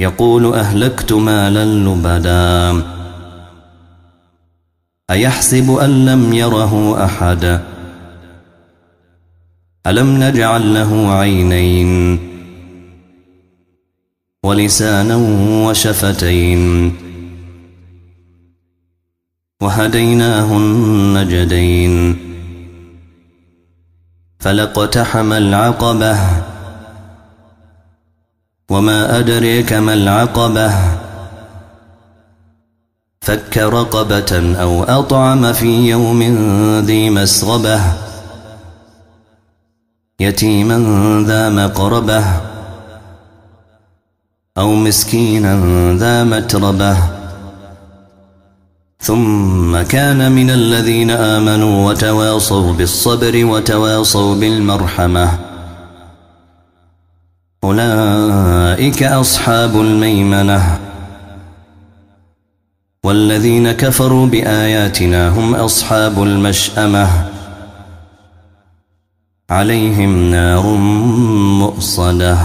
يقول أهلكت مالا لبدا. أيحسب أن لم يره أحد؟ ألم نجعل له عينين؟ ولسانا وشفتين. وهديناه النجدين. فلقتحم العقبة. وما أدريك ما العقبة فك رقبة أو أطعم في يوم ذي مسغبة يتيما ذا مقربة أو مسكينا ذا متربة ثم كان من الذين آمنوا وتواصوا بالصبر وتواصوا بالمرحمة أولئك أصحاب الميمنة والذين كفروا بآياتنا هم أصحاب المشأمة عليهم نار مؤصدة